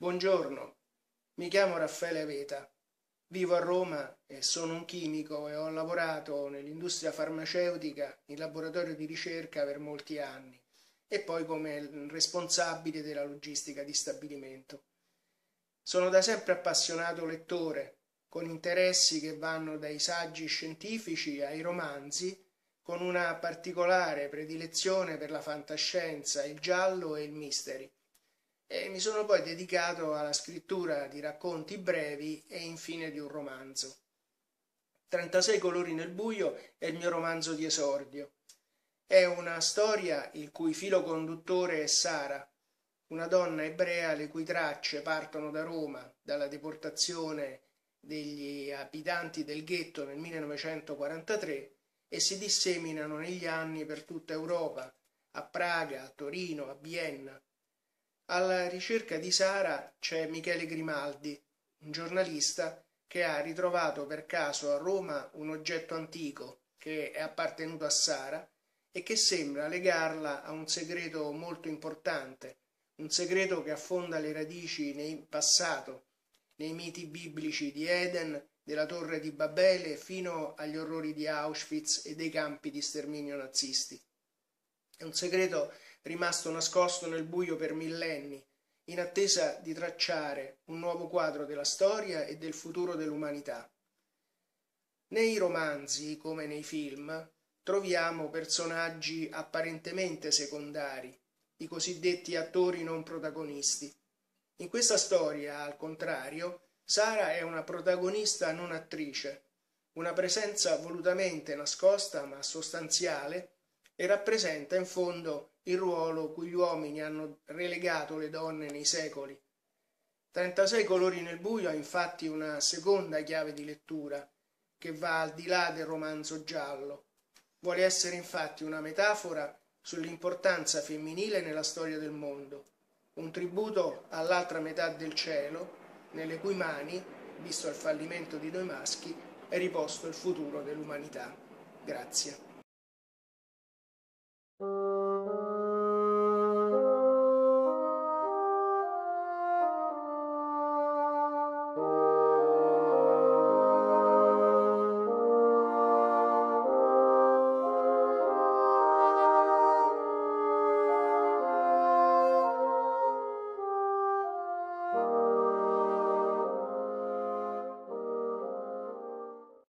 Buongiorno, mi chiamo Raffaele Veta, vivo a Roma e sono un chimico e ho lavorato nell'industria farmaceutica in laboratorio di ricerca per molti anni e poi come responsabile della logistica di stabilimento. Sono da sempre appassionato lettore, con interessi che vanno dai saggi scientifici ai romanzi, con una particolare predilezione per la fantascienza, il giallo e il mystery e mi sono poi dedicato alla scrittura di racconti brevi e infine di un romanzo. 36 colori nel buio è il mio romanzo di esordio. È una storia il cui filo conduttore è Sara, una donna ebrea le cui tracce partono da Roma, dalla deportazione degli abitanti del ghetto nel 1943 e si disseminano negli anni per tutta Europa, a Praga, a Torino, a Vienna, alla ricerca di Sara c'è Michele Grimaldi, un giornalista che ha ritrovato per caso a Roma un oggetto antico che è appartenuto a Sara e che sembra legarla a un segreto molto importante, un segreto che affonda le radici nel passato, nei miti biblici di Eden, della torre di Babele fino agli orrori di Auschwitz e dei campi di sterminio nazisti. È un segreto rimasto nascosto nel buio per millenni, in attesa di tracciare un nuovo quadro della storia e del futuro dell'umanità. Nei romanzi, come nei film, troviamo personaggi apparentemente secondari, i cosiddetti attori non protagonisti. In questa storia, al contrario, Sara è una protagonista non attrice, una presenza volutamente nascosta ma sostanziale e rappresenta in fondo il ruolo cui gli uomini hanno relegato le donne nei secoli. 36 colori nel buio ha infatti una seconda chiave di lettura che va al di là del romanzo giallo. Vuole essere infatti una metafora sull'importanza femminile nella storia del mondo, un tributo all'altra metà del cielo, nelle cui mani, visto il fallimento di noi maschi, è riposto il futuro dell'umanità. Grazie.